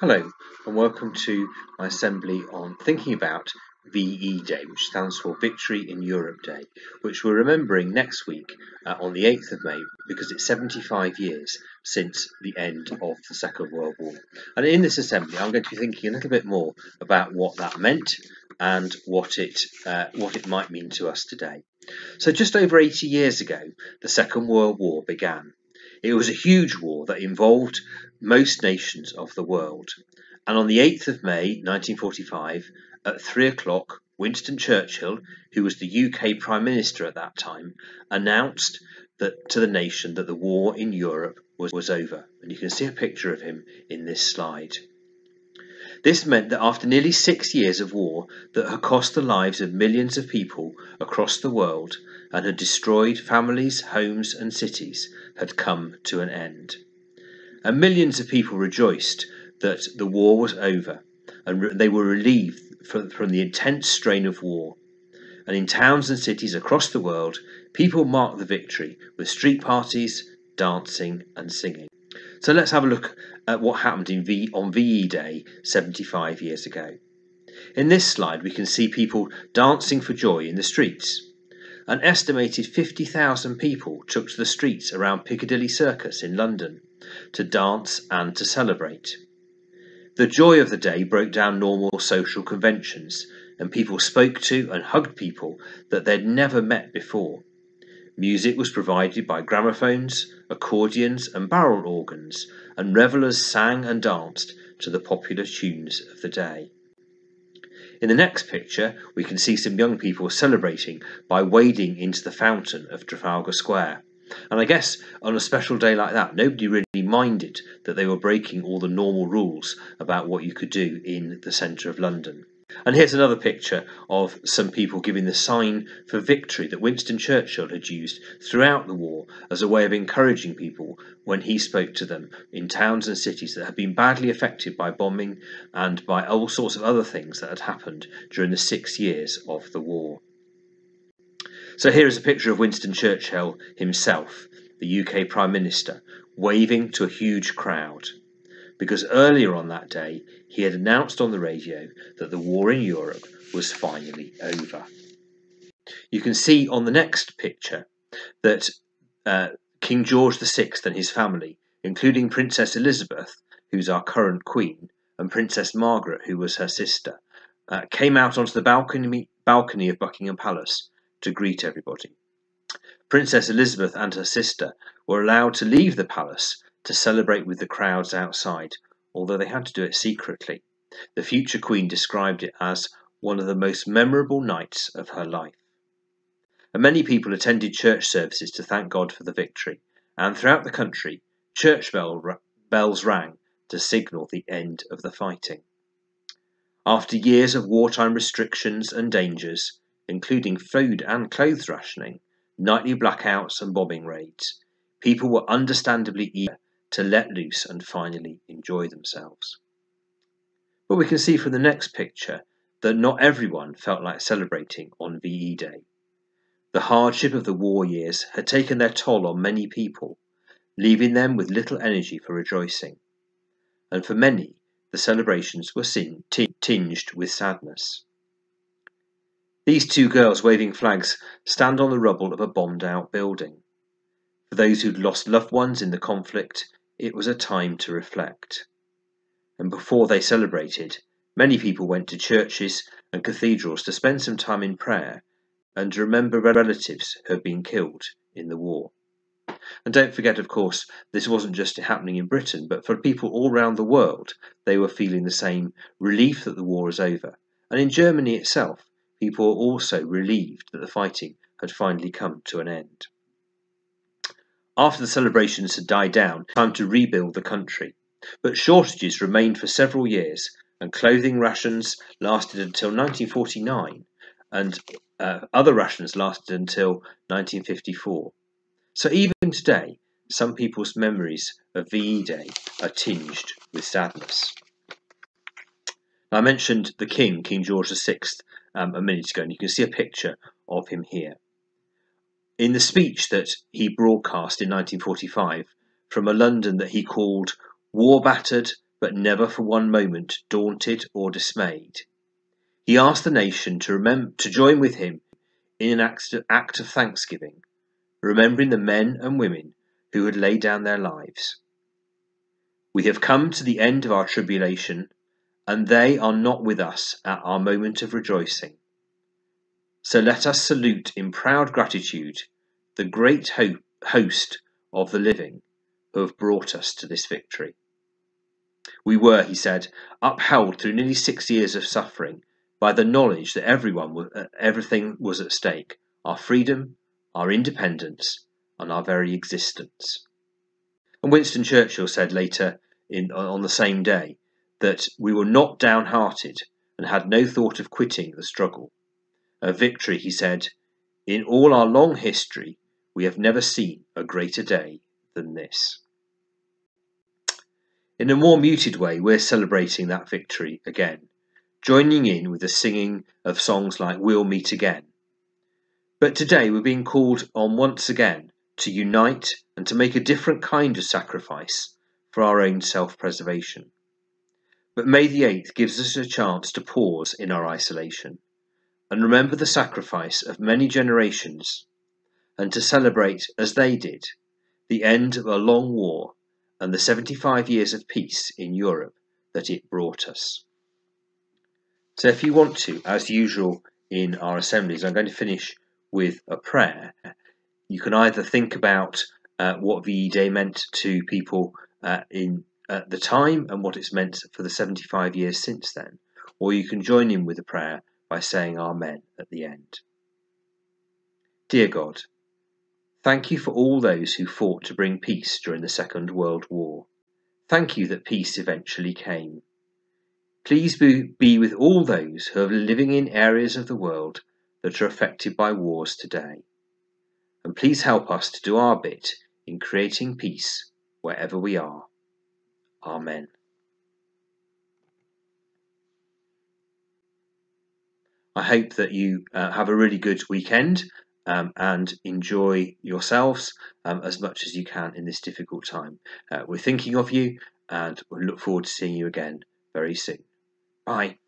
Hello and welcome to my assembly on thinking about VE Day, which stands for Victory in Europe Day, which we're remembering next week uh, on the 8th of May because it's 75 years since the end of the Second World War. And in this assembly, I'm going to be thinking a little bit more about what that meant and what it uh, what it might mean to us today. So just over 80 years ago, the Second World War began. It was a huge war that involved most nations of the world. And on the 8th of May 1945, at three o'clock, Winston Churchill, who was the UK Prime Minister at that time, announced that to the nation that the war in Europe was, was over. And you can see a picture of him in this slide. This meant that after nearly six years of war that had cost the lives of millions of people across the world and had destroyed families, homes, and cities, had come to an end. And millions of people rejoiced that the war was over and they were relieved from, from the intense strain of war. And in towns and cities across the world, people marked the victory with street parties, dancing, and singing. So let's have a look at what happened in v, on VE Day 75 years ago. In this slide, we can see people dancing for joy in the streets. An estimated 50,000 people took to the streets around Piccadilly Circus in London to dance and to celebrate. The joy of the day broke down normal social conventions, and people spoke to and hugged people that they'd never met before. Music was provided by gramophones, accordions, and barrel organs, and revellers sang and danced to the popular tunes of the day. In the next picture, we can see some young people celebrating by wading into the fountain of Trafalgar Square. And I guess on a special day like that, nobody really minded that they were breaking all the normal rules about what you could do in the centre of London. And here's another picture of some people giving the sign for victory that Winston Churchill had used throughout the war as a way of encouraging people when he spoke to them in towns and cities that had been badly affected by bombing and by all sorts of other things that had happened during the six years of the war. So here is a picture of Winston Churchill himself, the UK Prime Minister, waving to a huge crowd because earlier on that day he had announced on the radio that the war in Europe was finally over. You can see on the next picture that uh, King George VI and his family, including Princess Elizabeth, who's our current queen, and Princess Margaret, who was her sister, uh, came out onto the balcony, balcony of Buckingham Palace to greet everybody. Princess Elizabeth and her sister were allowed to leave the palace to celebrate with the crowds outside, although they had to do it secretly. The future queen described it as one of the most memorable nights of her life. And many people attended church services to thank God for the victory, and throughout the country, church bell, bells rang to signal the end of the fighting. After years of wartime restrictions and dangers, including food and clothes rationing, nightly blackouts and bombing raids, people were understandably eager to let loose and finally enjoy themselves. But we can see from the next picture that not everyone felt like celebrating on VE Day. The hardship of the war years had taken their toll on many people, leaving them with little energy for rejoicing. And for many, the celebrations were seen tinged with sadness. These two girls waving flags stand on the rubble of a bombed out building. For those who'd lost loved ones in the conflict, it was a time to reflect. And before they celebrated, many people went to churches and cathedrals to spend some time in prayer and to remember relatives who had been killed in the war. And don't forget, of course, this wasn't just happening in Britain, but for people all around the world, they were feeling the same relief that the war was over. And in Germany itself, people were also relieved that the fighting had finally come to an end. After the celebrations had died down, time to rebuild the country. But shortages remained for several years, and clothing rations lasted until 1949, and uh, other rations lasted until 1954. So even today, some people's memories of VE Day are tinged with sadness. I mentioned the King, King George VI, um, a minute ago, and you can see a picture of him here. In the speech that he broadcast in 1945 from a London that he called war battered but never for one moment daunted or dismayed, he asked the nation to, remember, to join with him in an act of, act of thanksgiving, remembering the men and women who had laid down their lives. We have come to the end of our tribulation, and they are not with us at our moment of rejoicing. So let us salute in proud gratitude the great ho- host of the living who have brought us to this victory. We were, he said, upheld through nearly six years of suffering by the knowledge that everyone, uh, everything was at stake our freedom, our independence, and our very existence. And Winston Churchill said later in, on the same day that we were not downhearted and had no thought of quitting the struggle. A victory, he said, in all our long history, we have never seen a greater day than this. In a more muted way, we're celebrating that victory again, joining in with the singing of songs like We'll Meet Again. But today we're being called on once again to unite and to make a different kind of sacrifice for our own self preservation. But May the 8th gives us a chance to pause in our isolation and remember the sacrifice of many generations and to celebrate, as they did, the end of a long war and the 75 years of peace in Europe that it brought us. So, if you want to, as usual in our assemblies, I'm going to finish with a prayer you can either think about uh, what VE Day meant to people uh, in at the time and what it's meant for the 75 years since then, or you can join in with a prayer by saying Amen at the end. Dear God, thank you for all those who fought to bring peace during the Second World War. Thank you that peace eventually came. Please be with all those who are living in areas of the world that are affected by wars today and please help us to do our bit in creating peace wherever we are. Amen. I hope that you uh, have a really good weekend um, and enjoy yourselves um, as much as you can in this difficult time. Uh, we're thinking of you and we look forward to seeing you again very soon. Bye.